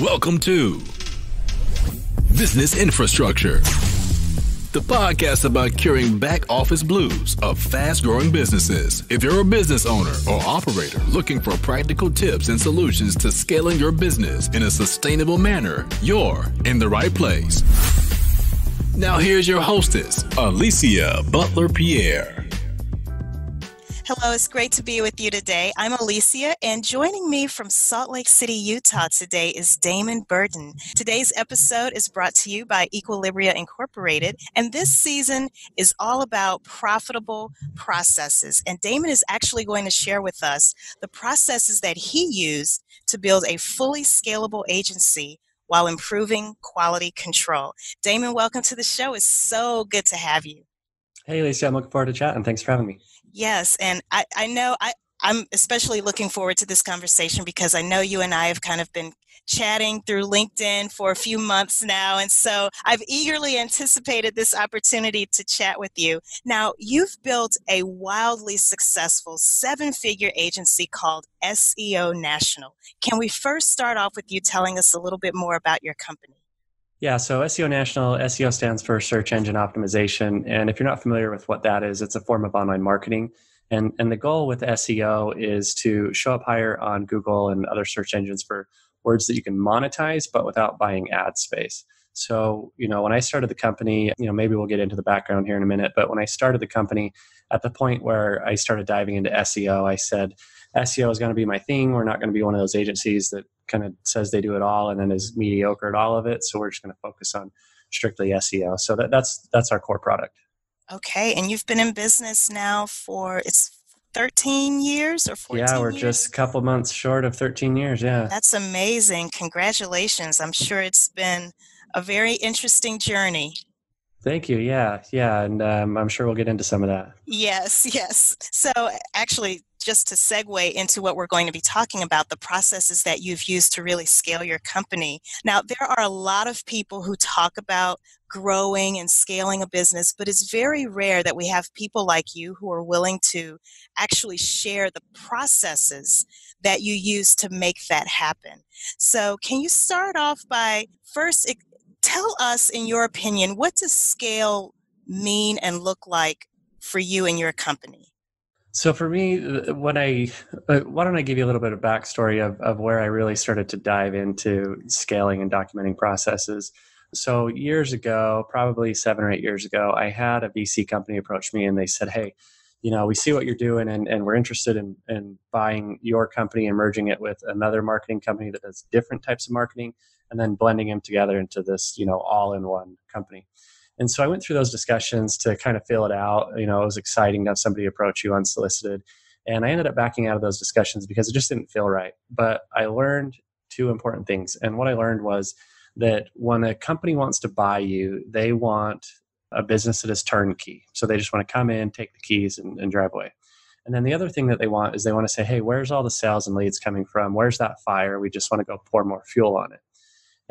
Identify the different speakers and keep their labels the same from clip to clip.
Speaker 1: Welcome to Business Infrastructure, the podcast about curing back office blues of fast growing businesses. If you're a business owner or operator looking for practical tips and solutions to scaling your business in a sustainable manner, you're in the right place. Now, here's your hostess, Alicia Butler Pierre.
Speaker 2: Hello, it's great to be with you today. I'm Alicia, and joining me from Salt Lake City, Utah today is Damon Burton. Today's episode is brought to you by Equilibria Incorporated, and this season is all about profitable processes. And Damon is actually going to share with us the processes that he used to build a fully scalable agency while improving quality control. Damon, welcome to the show. It's so good to have you.
Speaker 3: Hey, Alicia, I'm looking forward to chatting. Thanks for having me.
Speaker 2: Yes, and I, I know I, I'm especially looking forward to this conversation because I know you and I have kind of been chatting through LinkedIn for a few months now. And so I've eagerly anticipated this opportunity to chat with you. Now, you've built a wildly successful seven figure agency called SEO National. Can we first start off with you telling us a little bit more about your company?
Speaker 3: Yeah, so SEO National, SEO stands for search engine optimization. And if you're not familiar with what that is, it's a form of online marketing. And, and the goal with SEO is to show up higher on Google and other search engines for words that you can monetize, but without buying ad space. So, you know, when I started the company, you know, maybe we'll get into the background here in a minute, but when I started the company, at the point where I started diving into SEO, I said, SEO is going to be my thing. We're not going to be one of those agencies that kind of says they do it all and then is mediocre at all of it. So we're just going to focus on strictly SEO. So that, that's that's our core product.
Speaker 2: Okay, and you've been in business now for it's 13 years or 14
Speaker 3: yeah we're
Speaker 2: years?
Speaker 3: just a couple months short of 13 years yeah
Speaker 2: that's amazing congratulations i'm sure it's been a very interesting journey
Speaker 3: Thank you. Yeah, yeah, and um, I'm sure we'll get into some of that.
Speaker 2: Yes, yes. So, actually, just to segue into what we're going to be talking about, the processes that you've used to really scale your company. Now, there are a lot of people who talk about growing and scaling a business, but it's very rare that we have people like you who are willing to actually share the processes that you use to make that happen. So, can you start off by first eh, tell us, in your opinion, what does scale mean and look like for you and your company?
Speaker 3: So for me, when I uh, why don't I give you a little bit of backstory of, of where I really started to dive into scaling and documenting processes. So years ago, probably seven or eight years ago, I had a VC company approach me and they said, "Hey, you know, we see what you're doing and, and we're interested in, in buying your company and merging it with another marketing company that does different types of marketing and then blending them together into this, you know, all in one company. And so I went through those discussions to kind of fill it out. You know, it was exciting to have somebody approach you unsolicited. And I ended up backing out of those discussions because it just didn't feel right. But I learned two important things. And what I learned was that when a company wants to buy you, they want a business that is turnkey. So they just want to come in, take the keys, and, and drive away. And then the other thing that they want is they want to say, hey, where's all the sales and leads coming from? Where's that fire? We just want to go pour more fuel on it.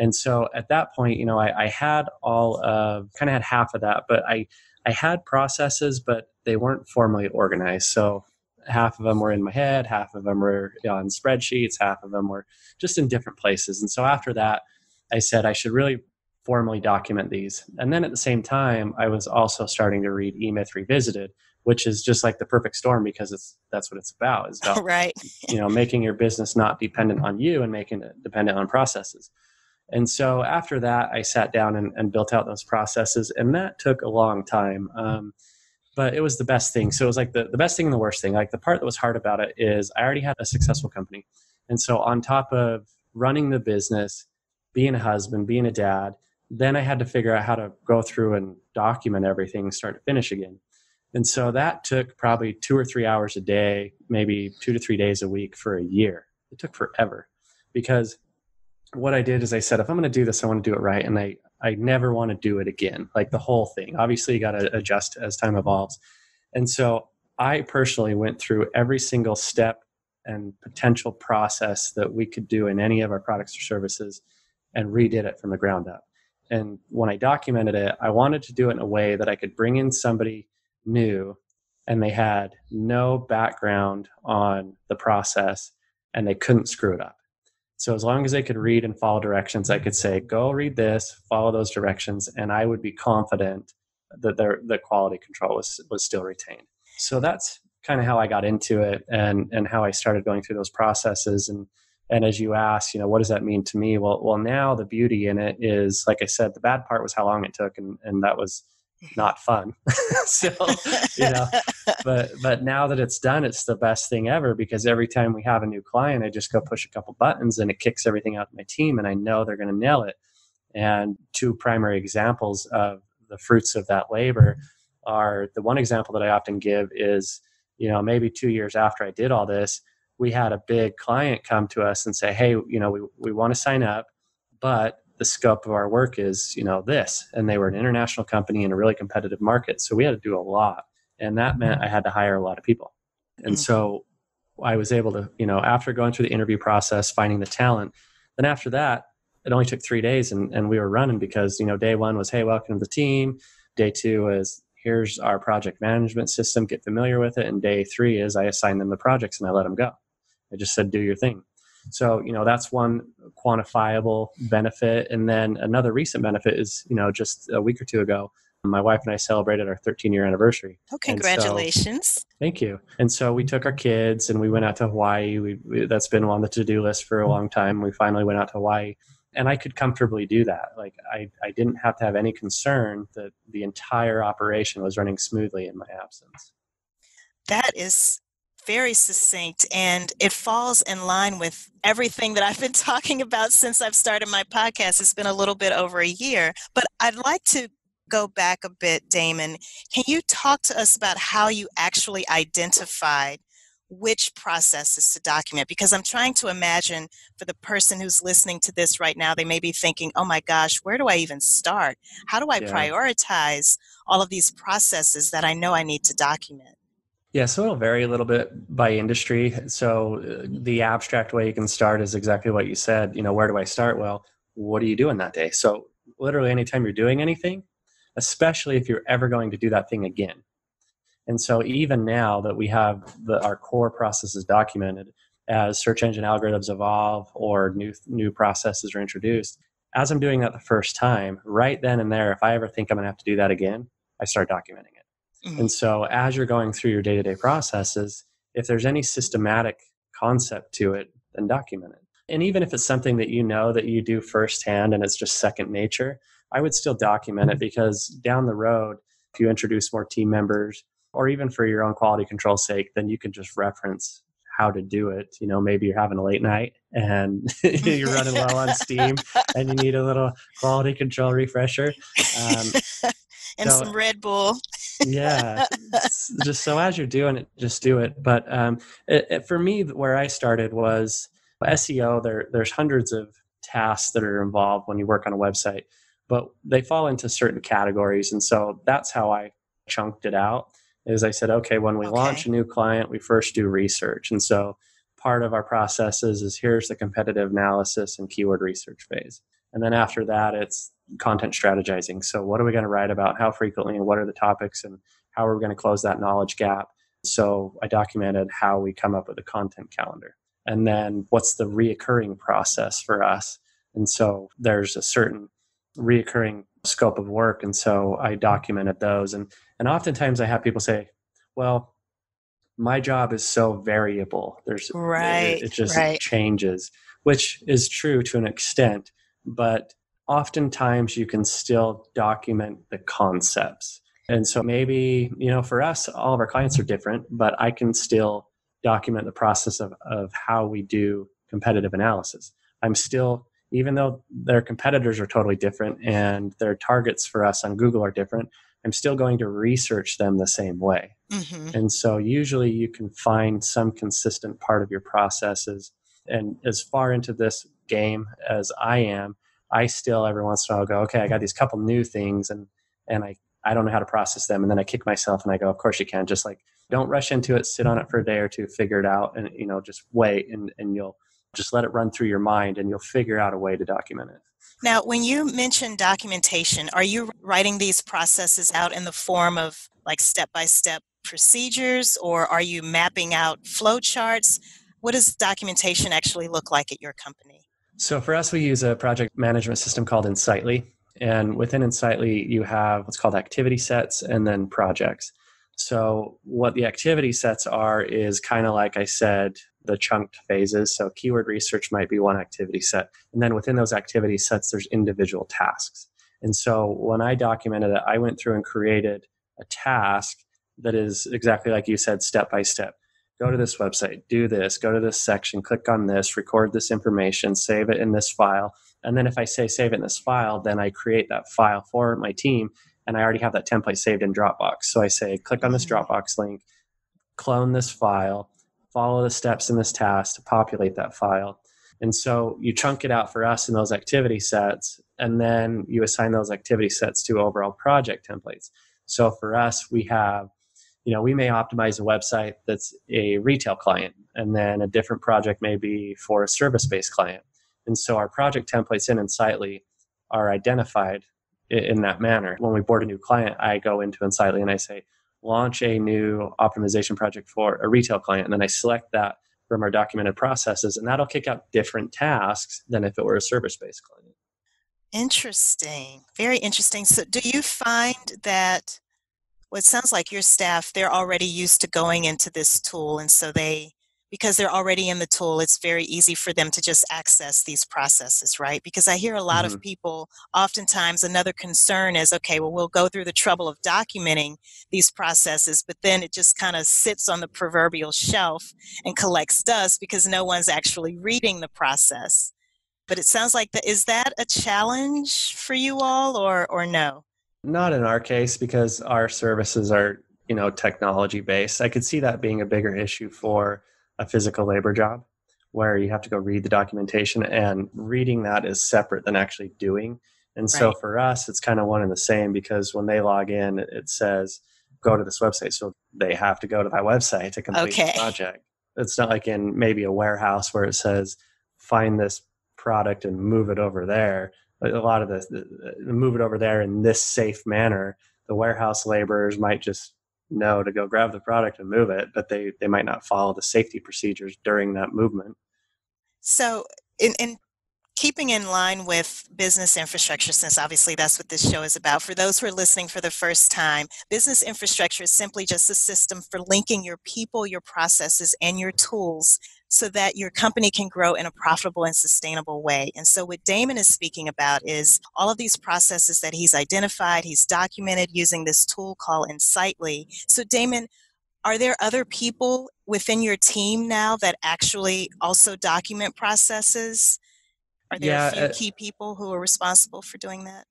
Speaker 3: And so at that point, you know, I, I had all of kind of had half of that, but I I had processes, but they weren't formally organized. So half of them were in my head, half of them were on spreadsheets, half of them were just in different places. And so after that, I said I should really formally document these. And then at the same time, I was also starting to read eMyth Revisited, which is just like the perfect storm because it's that's what it's about. Is about
Speaker 2: right.
Speaker 3: you know making your business not dependent on you and making it dependent on processes. And so after that, I sat down and, and built out those processes, and that took a long time. Um, but it was the best thing. So it was like the, the best thing and the worst thing. Like the part that was hard about it is I already had a successful company. And so on top of running the business, being a husband, being a dad, then I had to figure out how to go through and document everything start to finish again. And so that took probably two or three hours a day, maybe two to three days a week for a year. It took forever because what I did is I said, if I'm going to do this, I want to do it right. And I, I never want to do it again, like the whole thing. Obviously, you got to adjust as time evolves. And so I personally went through every single step and potential process that we could do in any of our products or services and redid it from the ground up. And when I documented it, I wanted to do it in a way that I could bring in somebody new and they had no background on the process and they couldn't screw it up. So as long as they could read and follow directions, I could say, go read this, follow those directions, and I would be confident that their the quality control was was still retained. So that's kind of how I got into it and and how I started going through those processes and and as you ask, you know, what does that mean to me? Well, well, now the beauty in it is, like I said, the bad part was how long it took, and and that was not fun. so, you know, but but now that it's done, it's the best thing ever because every time we have a new client, I just go push a couple buttons and it kicks everything out to my team, and I know they're going to nail it. And two primary examples of the fruits of that labor are the one example that I often give is, you know, maybe two years after I did all this, we had a big client come to us and say, hey, you know, we, we want to sign up, but the scope of our work is you know this and they were an international company in a really competitive market so we had to do a lot and that meant i had to hire a lot of people. And mm-hmm. so i was able to you know after going through the interview process finding the talent then after that it only took three days and, and we were running because you know day one was hey welcome to the team. Day two is here's our project management system get familiar with it. And day three is i assign them the projects and i let them go. I just said do your thing. So, you know, that's one quantifiable benefit. And then another recent benefit is, you know, just a week or two ago, my wife and I celebrated our 13 year anniversary.
Speaker 2: Oh, congratulations.
Speaker 3: So, thank you. And so we took our kids and we went out to Hawaii. We, we, that's been on the to do list for a long time. We finally went out to Hawaii and I could comfortably do that. Like I, I didn't have to have any concern that the entire operation was running smoothly in my absence.
Speaker 2: That is very succinct and it falls in line with everything that I've been talking about since I've started my podcast. It's been a little bit over a year, but I'd like to go back a bit, Damon. Can you talk to us about how you actually identified which processes to document? Because I'm trying to imagine for the person who's listening to this right now, they may be thinking, oh my gosh, where do I even start? How do I yeah. prioritize all of these processes that I know I need to document?
Speaker 3: Yeah, so it'll vary a little bit by industry. So uh, the abstract way you can start is exactly what you said. You know, where do I start? Well, what are you doing that day? So literally anytime you're doing anything, especially if you're ever going to do that thing again. And so even now that we have the, our core processes documented as search engine algorithms evolve or new new processes are introduced, as I'm doing that the first time, right then and there, if I ever think I'm going to have to do that again, I start documenting it. Mm-hmm. And so as you're going through your day to day processes, if there's any systematic concept to it, then document it. And even if it's something that you know that you do firsthand and it's just second nature, I would still document it because down the road, if you introduce more team members or even for your own quality control sake, then you can just reference how to do it. You know, maybe you're having a late night and you're running low on steam and you need a little quality control refresher. Um,
Speaker 2: and so, some Red Bull.
Speaker 3: yeah, just so as you're doing it, just do it. But um, it, it, for me, where I started was SEO. There, there's hundreds of tasks that are involved when you work on a website, but they fall into certain categories, and so that's how I chunked it out. Is I said, okay, when we okay. launch a new client, we first do research, and so part of our processes is here's the competitive analysis and keyword research phase. And then after that, it's content strategizing. So, what are we going to write about? How frequently? And what are the topics? And how are we going to close that knowledge gap? So, I documented how we come up with a content calendar. And then, what's the reoccurring process for us? And so, there's a certain reoccurring scope of work. And so, I documented those. And, and oftentimes, I have people say, well, my job is so variable. There's
Speaker 2: right,
Speaker 3: it, it just
Speaker 2: right.
Speaker 3: changes, which is true to an extent but oftentimes you can still document the concepts. And so maybe, you know, for us, all of our clients are different, but I can still document the process of, of how we do competitive analysis. I'm still, even though their competitors are totally different and their targets for us on Google are different, I'm still going to research them the same way. Mm-hmm. And so usually you can find some consistent part of your processes. And as far into this game as I am, I still every once in a while go, okay, I got these couple new things and and I I don't know how to process them, and then I kick myself and I go, of course you can. Just like don't rush into it, sit on it for a day or two, figure it out, and you know just wait and and you'll just let it run through your mind and you'll figure out a way to document it.
Speaker 2: Now, when you mention documentation, are you writing these processes out in the form of like step by step procedures or are you mapping out flow charts? What does documentation actually look like at your company?
Speaker 3: So for us, we use a project management system called Insightly. And within Insightly, you have what's called activity sets and then projects. So what the activity sets are is kind of like I said, the chunked phases. So keyword research might be one activity set. And then within those activity sets, there's individual tasks. And so when I documented it, I went through and created a task that is exactly like you said, step by step. Go to this website, do this, go to this section, click on this, record this information, save it in this file. And then if I say save it in this file, then I create that file for my team and I already have that template saved in Dropbox. So I say, click on this mm-hmm. Dropbox link, clone this file, follow the steps in this task to populate that file. And so you chunk it out for us in those activity sets, and then you assign those activity sets to overall project templates. So for us, we have, you know, we may optimize a website that's a retail client, and then a different project may be for a service based client. And so our project templates in Insightly are identified in that manner. When we board a new client, I go into Insightly and I say, launch a new optimization project for a retail client. And then I select that from our documented processes, and that'll kick out different tasks than if it were a service based client.
Speaker 2: Interesting. Very interesting. So, do you find that well, sounds like your staff, they're already used to going into this tool, and so they because they're already in the tool, it's very easy for them to just access these processes, right? Because I hear a lot mm-hmm. of people, oftentimes another concern is, okay, well, we'll go through the trouble of documenting these processes, but then it just kind of sits on the proverbial shelf and collects dust because no one's actually reading the process. But it sounds like that is that a challenge for you all or or no?
Speaker 3: Not in our case because our services are, you know, technology based. I could see that being a bigger issue for a physical labor job where you have to go read the documentation and reading that is separate than actually doing. And so right. for us, it's kind of one and the same because when they log in, it says, go to this website. So they have to go to that website to complete okay. the project. It's not like in maybe a warehouse where it says, find this product and move it over there. A lot of the, the move it over there in this safe manner. The warehouse laborers might just know to go grab the product and move it, but they they might not follow the safety procedures during that movement.
Speaker 2: So, in, in keeping in line with business infrastructure, since obviously that's what this show is about, for those who are listening for the first time, business infrastructure is simply just a system for linking your people, your processes, and your tools so that your company can grow in a profitable and sustainable way. And so, what Damon is speaking about is all of these processes that he's identified, he's documented using this tool called Insightly. So, Damon, are there other people within your team now that actually also document processes? Are there yeah, a few uh, key people who are responsible for doing that?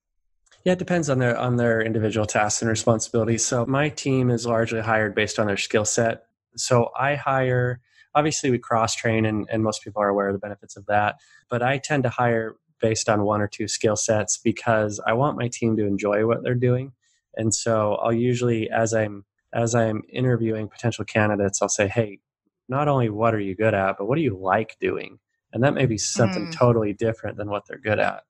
Speaker 3: Yeah, it depends on their on their individual tasks and responsibilities. So my team is largely hired based on their skill set. So I hire obviously we cross train and, and most people are aware of the benefits of that but i tend to hire based on one or two skill sets because i want my team to enjoy what they're doing. And so i'll usually as i'm as i'm interviewing potential candidates i'll say hey not only what are you good at but what do you like doing? And that may be something mm. totally different than what they're good at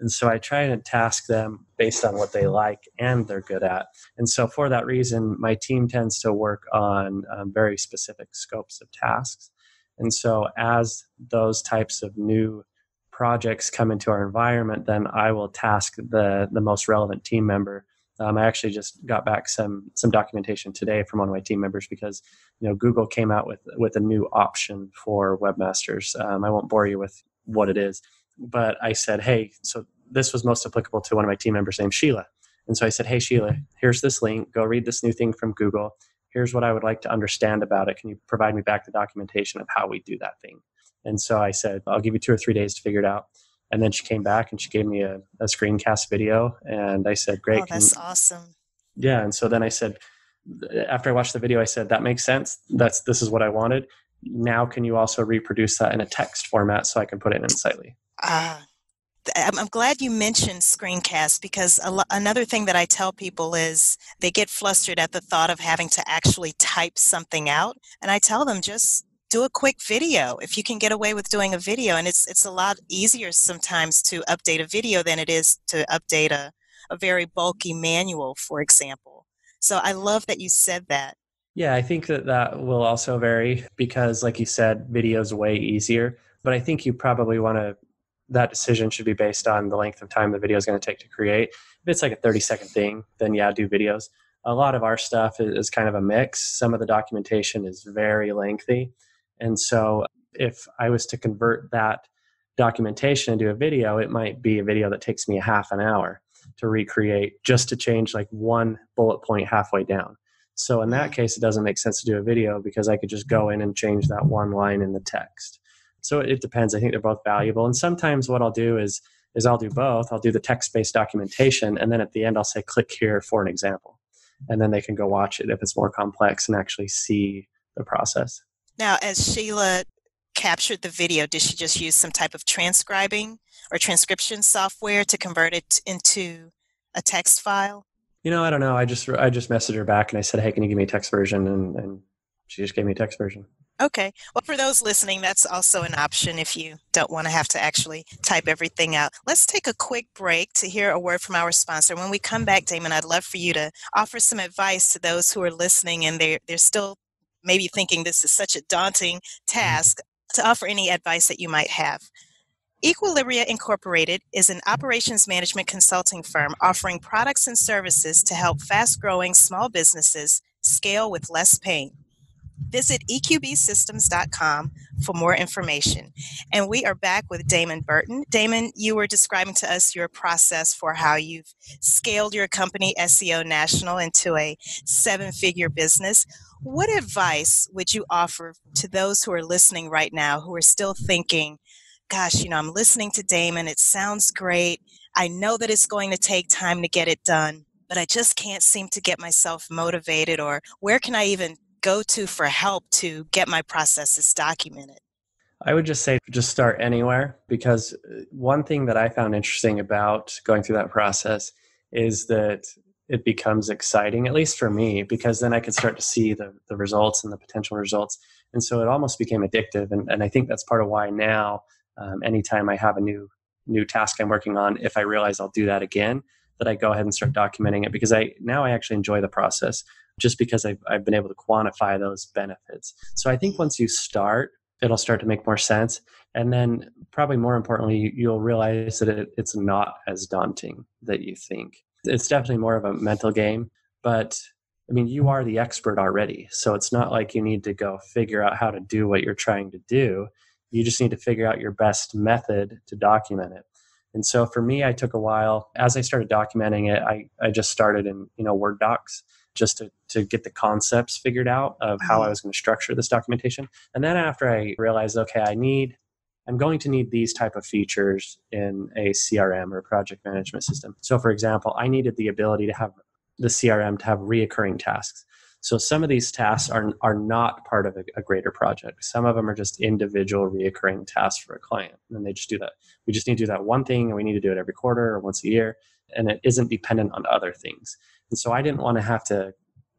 Speaker 3: and so I try and task them based on what they like and they're good at. And so for that reason, my team tends to work on um, very specific scopes of tasks. And so as those types of new projects come into our environment, then I will task the, the most relevant team member. Um, I actually just got back some some documentation today from one of my team members because you know Google came out with with a new option for webmasters. Um, I won't bore you with what it is, but I said, hey, so this was most applicable to one of my team members named Sheila. And so I said, hey, Sheila, here's this link. Go read this new thing from Google. Here's what I would like to understand about it. Can you provide me back the documentation of how we do that thing? And so I said, I'll give you two or three days to figure it out. And then she came back and she gave me a, a screencast video. And I said, great.
Speaker 2: Oh, that's awesome.
Speaker 3: Yeah. And so then I said, after I watched the video, I said, that makes sense. That's, this is what I wanted. Now, can you also reproduce that in a text format so I can put it in Insightly?
Speaker 2: Ah, I'm glad you mentioned screencast because another thing that I tell people is they get flustered at the thought of having to actually type something out. And I tell them just do a quick video if you can get away with doing a video. And it's, it's a lot easier sometimes to update a video than it is to update a, a very bulky manual, for example. So I love that you said that.
Speaker 3: Yeah, I think that that will also vary because, like you said, video is way easier. But I think you probably want to that decision should be based on the length of time the video is going to take to create. If it's like a 30 second thing, then yeah, do videos. A lot of our stuff is, kind of a mix. Some of the documentation is very lengthy. And so if I was to convert that documentation into a video, it might be a video that takes me a half an hour to recreate just to change like one bullet point halfway down. So in that case, it doesn't make sense to do a video because I could just go in and change that one line in the text. So it depends. I think they're both valuable. And sometimes what I'll do is is I'll do both. I'll do the text-based documentation and then at the end I'll say click here for an example. And then they can go watch it if it's more complex and actually see the process.
Speaker 2: Now, as Sheila captured the video, did she just use some type of transcribing or transcription software to convert it into a text file?
Speaker 3: You know, I don't know. I just I just messaged her back and I said, "Hey, can you give me a text version?" And, and she just gave me a text version.
Speaker 2: Okay. Well, for those listening, that's also an option if you don't want to have to actually type everything out. Let's take a quick break to hear a word from our sponsor. When we come back, Damon, I'd love for you to offer some advice to those who are listening and they're, they're still maybe thinking this is such a daunting task to offer any advice that you might have. Equilibria Incorporated is an operations management consulting firm offering products and services to help fast growing small businesses scale with less pain. Visit eqbsystems.com for more information. And we are back with Damon Burton. Damon, you were describing to us your process for how you've scaled your company, SEO National, into a seven figure business. What advice would you offer to those who are listening right now who are still thinking, gosh, you know, I'm listening to Damon, it sounds great. I know that it's going to take time to get it done, but I just can't seem to get myself motivated, or where can I even go to for help to get my processes documented?
Speaker 3: I would just say just start anywhere because uh, one thing that I found interesting about going through that process is that it becomes exciting, at least for me, because then I could start to see the, the results and the potential results. And so it almost became addictive. And, and I think that's part of why now, um, anytime I have a new new task I'm working on, if I realize I'll do that again, that I go ahead and start documenting it because I now I actually enjoy the process just because I've, I've been able to quantify those benefits. So I think once you start, it'll start to make more sense. And then, probably more importantly, you'll realize that it, it's not as daunting that you think. It's definitely more of a mental game but i mean you are the expert already. So it's not like you need to go figure out how to do what you're trying to do. You just need to figure out your best method to document it. And so for me i took a while. As i started documenting it i, I just started in you know word docs just to, to get the concepts figured out of how mm-hmm. i was going to structure this documentation and then after i realized okay i need I'm going to need these type of features in a CRM or a project management system. So for example, I needed the ability to have the CRM to have reoccurring tasks. So some of these tasks are, are not part of a, a, greater project. Some of them are just individual reoccurring tasks for a client. And they just do that. We just need to do that one thing and we need to do it every quarter or once a year. And it isn't dependent on other things. And so I didn't want to have to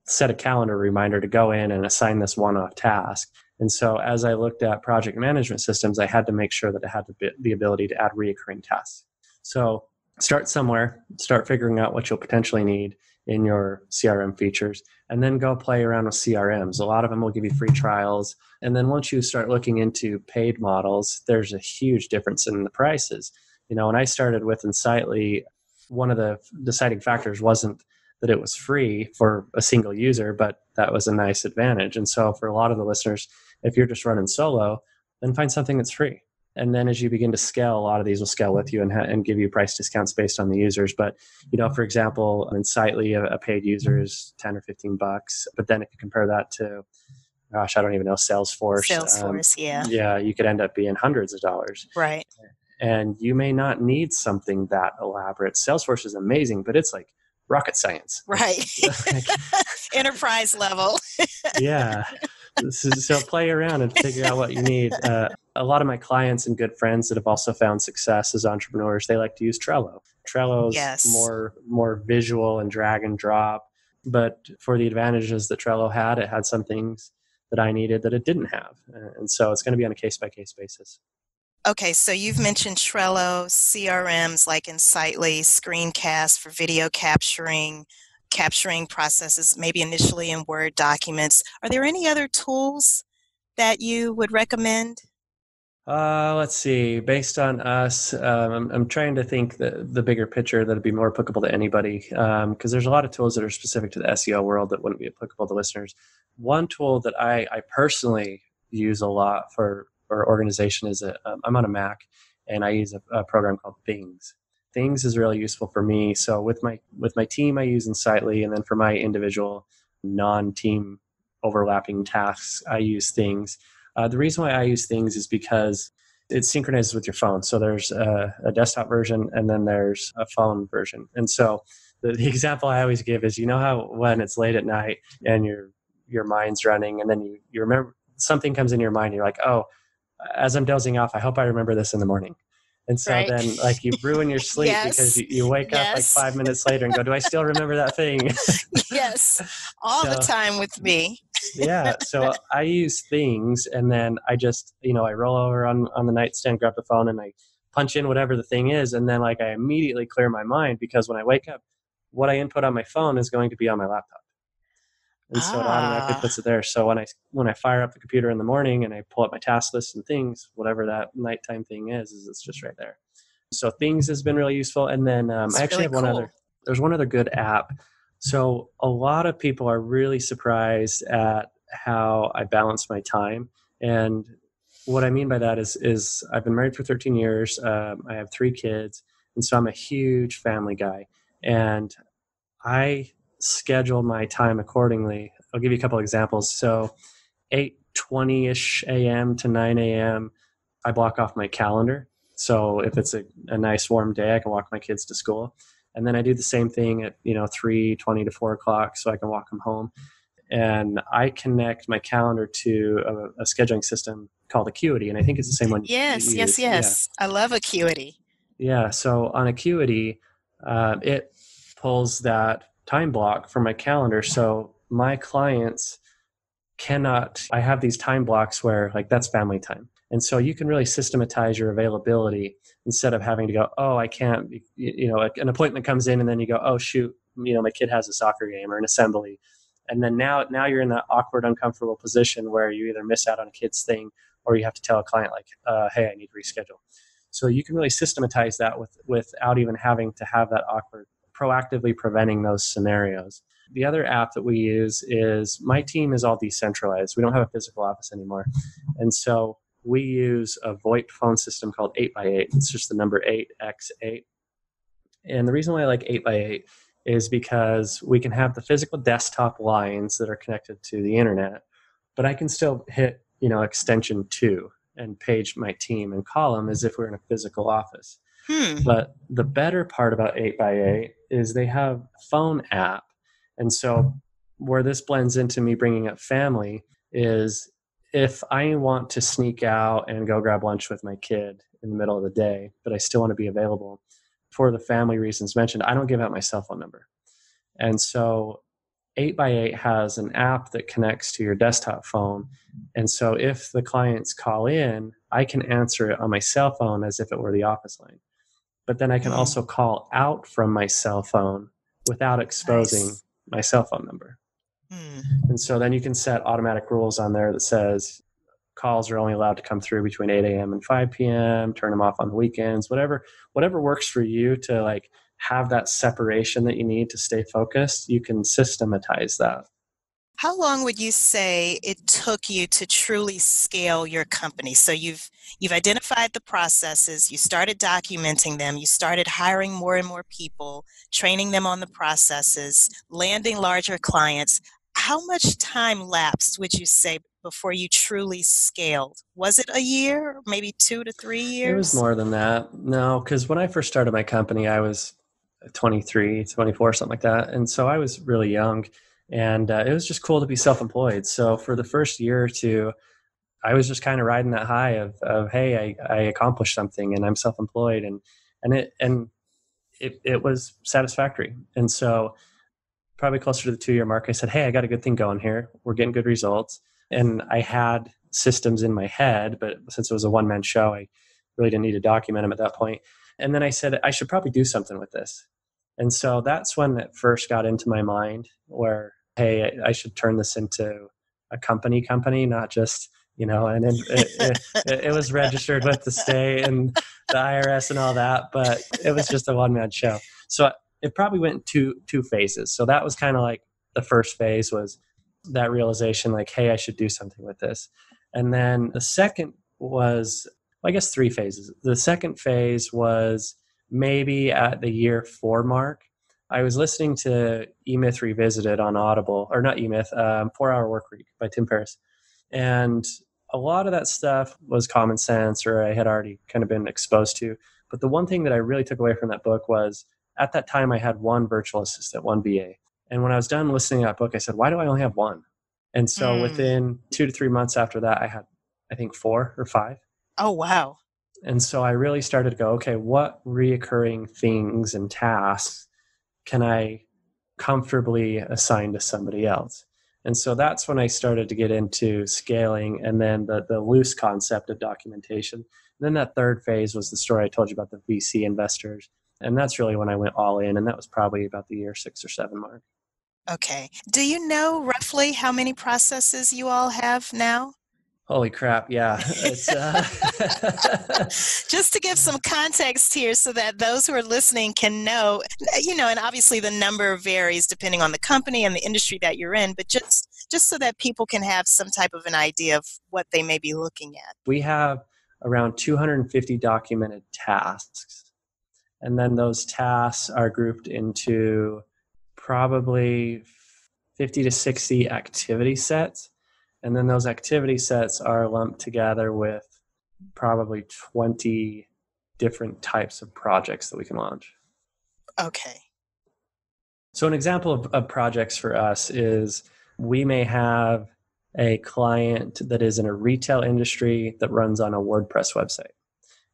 Speaker 3: set a calendar reminder to go in and assign this one off task and so as I looked at project management systems, I had to make sure that it had the ability to add reoccurring tasks. So start somewhere, start figuring out what you'll potentially need in your CRM features, and then go play around with CRMs. A lot of them will give you free trials. And then once you start looking into paid models, there's a huge difference in the prices. You know, when I started with Insightly, one of the deciding factors wasn't that it was free for a single user, but that was a nice advantage. And so for a lot of the listeners, if you're just running solo, then find something that's free. And then as you begin to scale, a lot of these will scale with you and, ha- and give you price discounts based on the users. But, you know, for example, Insightly, a, a paid user is 10 or 15 bucks. But then if you compare that to, gosh, I don't even know, Salesforce.
Speaker 2: Salesforce, um, yeah.
Speaker 3: Yeah, you could end up being hundreds of dollars.
Speaker 2: Right.
Speaker 3: And you may not need something that elaborate. Salesforce is amazing, but it's like rocket science.
Speaker 2: Right. Enterprise level.
Speaker 3: yeah so play around and figure out what you need. Uh, a lot of my clients and good friends that have also found success as entrepreneurs, they like to use Trello. Trello is yes. more more visual and drag and drop, but for the advantages that Trello had, it had some things that I needed that it didn't have, and so it's going to be on a case by case basis.
Speaker 2: Okay, so you've mentioned Trello, CRMs like Insightly, Screencast for video capturing, capturing processes, maybe initially in Word documents. Are there any other tools that you would recommend?
Speaker 3: Uh, let's see. Based on us, um, I'm, trying to think the, the bigger picture that'd be more applicable to anybody because um, there's a lot of tools that are specific to the SEO world that wouldn't be applicable to listeners. One tool that I, I personally use a lot for for organization is a, um, I'm on a Mac and I use a, a, program called Things. Things is really useful for me. So with my with my team, I use Insightly, and then for my individual non-team overlapping tasks, I use Things uh, the reason why I use things is because it synchronizes with your phone. So there's a, a desktop version and then there's a phone version. And so the, the, example I always give is you know how when it's late at night and your your mind's running and then you, you remember something comes in your mind, you're like, oh, as I'm dozing off, I hope I remember this in the morning. And so right. then, like, you ruin your sleep yes. because you, you wake yes. up like five minutes later and go, Do I still remember that thing?
Speaker 2: yes, all so, the time with me.
Speaker 3: yeah. So I use things and then I just, you know, I roll over on, on the nightstand, grab the phone, and I punch in whatever the thing is. And then, like, I immediately clear my mind because when I wake up, what I input on my phone is going to be on my laptop and so ah. it automatically ah. puts it there. So when I when I fire up the computer in the morning and I pull up my task list and things, whatever that nighttime thing is, is it's just right there. So things has been really useful, and then um, I actually really have one cool. other. There's one other good app. So a lot of people are really surprised at how I balance my time, and what I mean by that is is I've been married for 13 years. Um, I have three kids, and so I'm a huge family guy, and I schedule my time accordingly. I'll give you a couple examples. So, 8:20 ish a.m. to 9 a.m. I block off my calendar. So if it's a, a nice warm day, I can walk my kids to school, and then I do the same thing at you know 3:20 to 4 o'clock, so I can walk them home. And I connect my calendar to a, a scheduling system called Acuity, and I think it's the same one.
Speaker 2: Yes, yes, yes. Yeah. I love Acuity.
Speaker 3: Yeah. So on Acuity, uh, it pulls that time block for my calendar. So my clients cannot, I have these time blocks where like that's family time. And so you can really systematize your availability instead of having to go, oh, I can't, you know, an appointment comes in and then you go, oh, shoot, you know, my kid has a soccer game or an assembly. And then now, now you're in that awkward, uncomfortable position where you either miss out on a kid's thing or you have to tell a client like, uh, hey, I need to reschedule. So you can really systematize that with, without even having to have that awkward proactively preventing those scenarios. The other app that we use is my team is all decentralized. We don't have a physical office anymore. And so we use a VoIP phone system called 8x8. It's just the number 8x8. And the reason why I like 8x8 is because we can have the physical desktop lines that are connected to the internet, but I can still hit, you know, extension 2 and page my team and call them as if we're in a physical office. Hmm. But the better part about 8x8 is they have phone app. And so where this blends into me bringing up family is if I want to sneak out and go grab lunch with my kid in the middle of the day, but I still want to be available for the family reasons mentioned, I don't give out my cell phone number. And so 8x8 has an app that connects to your desktop phone. And so if the clients call in, I can answer it on my cell phone as if it were the office line but then I can also call out from my cell phone without exposing nice. my cell phone number. Mm. And so then you can set automatic rules on there that says calls are only allowed to come through between 8 a.m. and 5 p.m. Turn them off on the weekends, whatever whatever works for you to like have that separation that you need to stay focused. You can systematize that.
Speaker 2: How long would you say it took you to truly scale your company? So you've you've identified the processes, you started documenting them, you started hiring more and more people, training them on the processes, landing larger clients. How much time lapsed would you say before you truly scaled? Was it a year, maybe 2 to 3 years?
Speaker 3: It was more than that. No, cuz when I first started my company, I was 23, 24, something like that. And so I was really young and uh, it was just cool to be self-employed. So for the first year or two i was just kind of riding that high of, of hey I, I accomplished something and i'm self-employed. And and it and it, it was satisfactory. And so probably closer to the two year mark i said hey i got a good thing going here. We're getting good results. And i had systems in my head but since it was a one-man show i really didn't need to document them at that point. And then i said i should probably do something with this. And so that's when it first got into my mind where, hey, I should turn this into a company company, not just you know, and it, it, it, it was registered with the state and the IRS and all that, but it was just a one man show. So it probably went two two phases. So that was kind of like the first phase was that realization, like, hey, I should do something with this. And then the second was, well, I guess, three phases. The second phase was maybe at the year four mark. I was listening to E Myth Revisited on Audible, or not E Myth, um, Four Hour Work Week by Tim Ferriss. And a lot of that stuff was common sense or I had already kind of been exposed to. But the one thing that I really took away from that book was at that time I had one virtual assistant, one VA. And when I was done listening to that book, I said, why do I only have one? And so mm. within two to three months after that, I had, I think, four or five.
Speaker 2: Oh, wow.
Speaker 3: And so I really started to go, okay, what reoccurring things and tasks can I comfortably assign to somebody else? And so that's when I started to get into scaling and then the, the loose concept of documentation. And then that third phase was the story I told you about the VC investors. And that's really when I went all in. And that was probably about the year six or seven mark.
Speaker 2: Okay. Do you know roughly how many processes you all have now?
Speaker 3: Holy crap, yeah. Uh...
Speaker 2: Just to give some context here so that those who are listening can know, you know, and obviously the number varies depending on the company and the industry that you're in, but just just so that people can have some type of an idea of what they may be looking at.
Speaker 3: We have around 250 documented tasks. And then those tasks are grouped into probably 50 to 60 activity sets and then those activity sets are lumped together with probably 20 different types of projects that we can launch.
Speaker 2: Okay.
Speaker 3: So, an example of, of projects for us is we may have a client that is in a retail industry that runs on a WordPress website.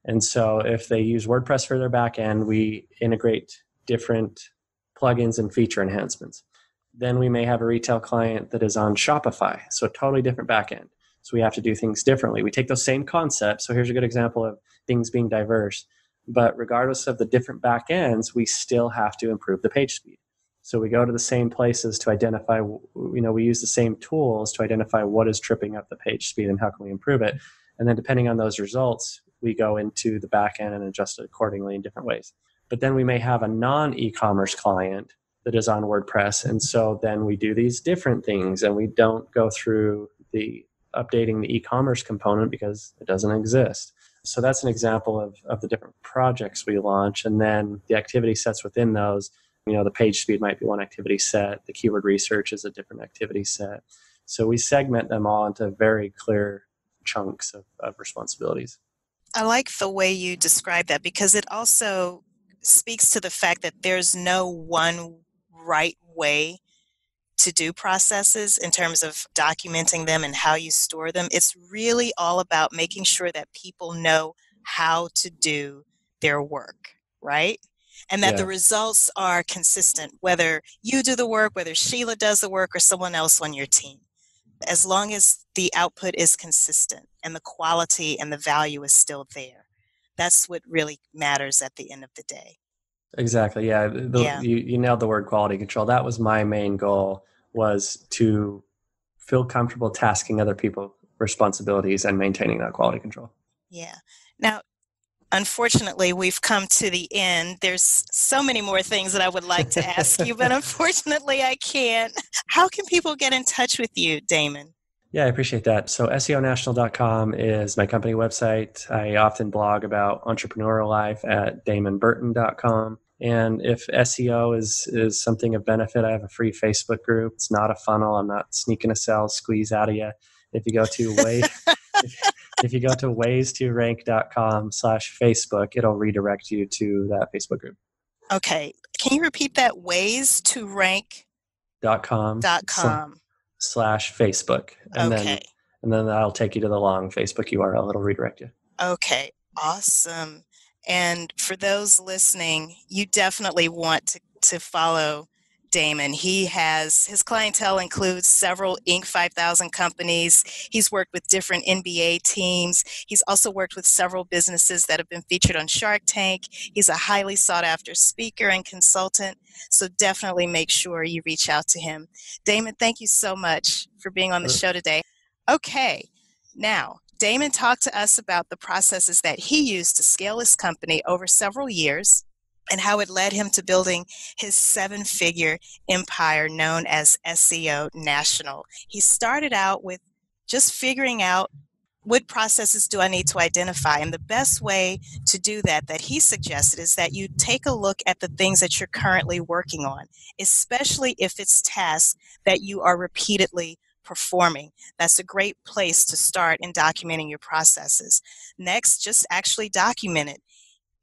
Speaker 3: And so, if they use WordPress for their backend, we integrate different plugins and feature enhancements. Then we may have a retail client that is on Shopify, so totally different backend. So we have to do things differently. We take those same concepts. So here's a good example of things being diverse. But regardless of the different backends, we still have to improve the page speed. So we go to the same places to identify, you know, we use the same tools to identify what is tripping up the page speed and how can we improve it. And then depending on those results, we go into the backend and adjust it accordingly in different ways. But then we may have a non e commerce client that is on WordPress. And so then we do these different things and we don't go through the updating the e-commerce component because it doesn't exist. So that's an example of, of the different projects we launch. And then the activity sets within those, you know, the page speed might be one activity set, the keyword research is a different activity set. So we segment them all into very clear chunks of, of responsibilities.
Speaker 2: I like the way you describe that because it also speaks to the fact that there's no one right way to do processes in terms of documenting them and how you store them. It's really all about making sure that people know how to do their work, right? And that yeah. the results are consistent, whether you do the work, whether Sheila does the work, or someone else on your team. As long as the output is consistent and the quality and the value is still there, that's what really matters at the end of the day.
Speaker 3: Exactly. Yeah. The, yeah. You, you nailed the word quality control. That was my main goal was to feel comfortable tasking other people responsibilities and maintaining that quality control.
Speaker 2: Yeah. Now, unfortunately, we've come to the end. There's so many more things that I would like to ask you, but unfortunately, I can't. How can people get in touch with you, Damon?
Speaker 3: Yeah, I appreciate that. So SEOnational.com is my company website. I often blog about entrepreneurial life at damonburton.com. And if SEO is is something of benefit, I have a free Facebook group. It's not a funnel. I'm not sneaking a sell squeeze out of you. If you go to way if, if you go to ways to rank.com slash Facebook, it'll redirect you to that Facebook group.
Speaker 2: Okay. Can you repeat that? Ways to rank
Speaker 3: dot com
Speaker 2: dot com
Speaker 3: slash Facebook. And okay. then and then that'll take you to the long Facebook URL. It'll redirect you.
Speaker 2: Okay. Awesome. And for those listening, you definitely want to, to follow Damon. He has his clientele includes several Inc. 5000 companies. He's worked with different NBA teams. He's also worked with several businesses that have been featured on Shark Tank. He's a highly sought after speaker and consultant. So definitely make sure you reach out to him. Damon, thank you so much for being on the uh, show today. Okay, Now, Damon talked to us about the processes that he used to scale his company over several years and how it led him to building his seven figure empire known as SEO National. He started out with just figuring out what processes do I need to identify? And the best way to do that, that he suggested, is that you take a look at the things that you're currently working on, especially if it's tasks that you are repeatedly performing. That's a great place to start in documenting your processes. Next, just actually document it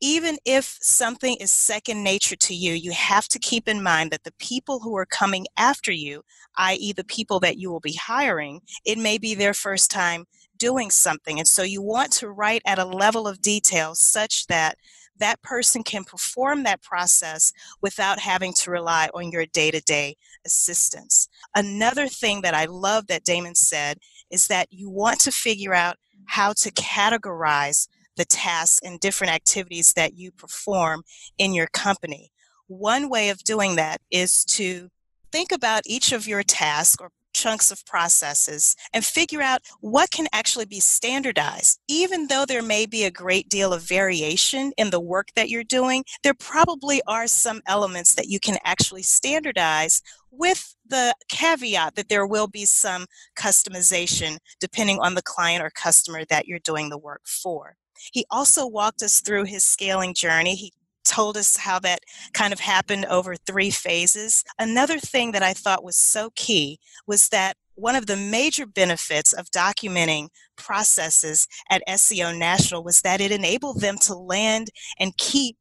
Speaker 2: even if something is second nature to you, you have to keep in mind that the people who are coming after you, i.e., the people that you will be hiring, it may be their first time doing something. And so you want to write at a level of detail such that that person can perform that process without having to rely on your day to day assistance. Another thing that I love that Damon said is that you want to figure out how to categorize the tasks and different activities that you perform in your company. One way of doing that is to think about each of your tasks or chunks of processes and figure out what can actually be standardized. Even though there may be a great deal of variation in the work that you're doing, there probably are some elements that you can actually standardize with the caveat that there will be some customization depending on the client or customer that you're doing the work for. He also walked us through his scaling journey. He told us how that kind of happened over three phases. Another thing that I thought was so key was that one of the major benefits of documenting processes at SEO National was that it enabled them to land and keep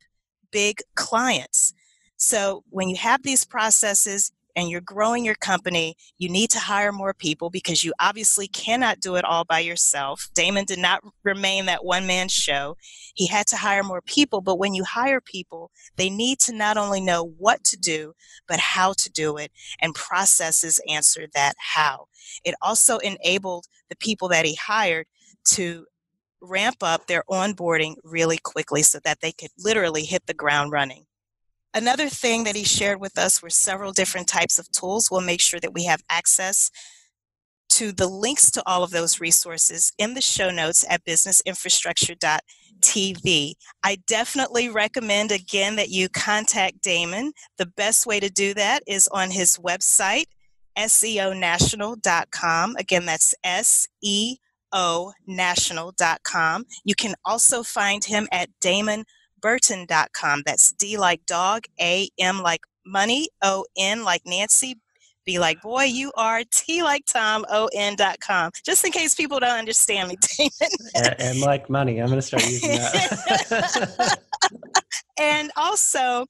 Speaker 2: big clients. So when you have these processes, and you're growing your company, you need to hire more people because you obviously cannot do it all by yourself. Damon did not remain that one man show. He had to hire more people, but when you hire people, they need to not only know what to do, but how to do it, and processes answer that how. It also enabled the people that he hired to ramp up their onboarding really quickly so that they could literally hit the ground running. Another thing that he shared with us were several different types of tools. We'll make sure that we have access to the links to all of those resources in the show notes at businessinfrastructure.tv. I definitely recommend again that you contact Damon. The best way to do that is on his website, seonational.com. Again, that's S E O national.com. You can also find him at Damon burton.com. That's D like dog, A M like money, O N like Nancy, B like boy, you are T like Tom, O N.com. Just in case people don't understand me,
Speaker 3: Damon. and like money. I'm going to start using that.
Speaker 2: and also,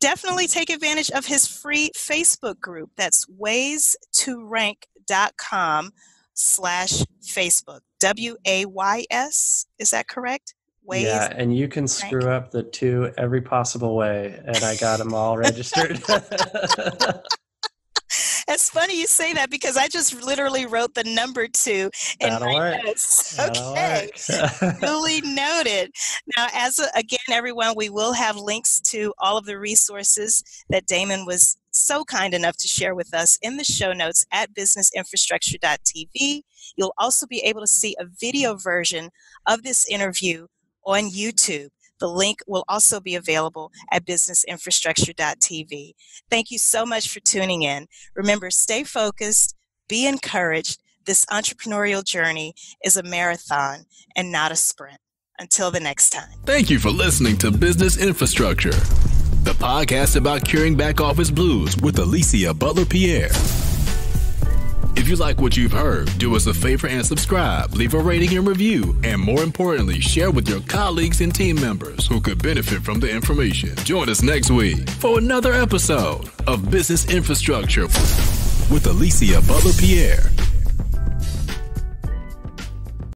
Speaker 2: definitely take advantage of his free Facebook group. That's ways to rank.com slash Facebook. W A Y S. Is that correct?
Speaker 3: Ways. Yeah, and you can screw up the two every possible way, and I got them all registered.
Speaker 2: It's funny you say that because I just literally wrote the number two in That'll my work. notes. That'll okay, duly noted. Now, as a, again, everyone, we will have links to all of the resources that Damon was so kind enough to share with us in the show notes at businessinfrastructure.tv. You'll also be able to see a video version of this interview on YouTube. The link will also be available at businessinfrastructure.tv. Thank you so much for tuning in. Remember, stay focused, be encouraged. This entrepreneurial journey is a marathon and not a sprint. Until the next time.
Speaker 1: Thank you for listening to Business Infrastructure, the podcast about curing back office blues with Alicia Butler Pierre. If you like what you've heard, do us a favor and subscribe, leave a rating and review, and more importantly, share with your colleagues and team members who could benefit from the information. Join us next week for another episode of Business Infrastructure with Alicia Butler Pierre.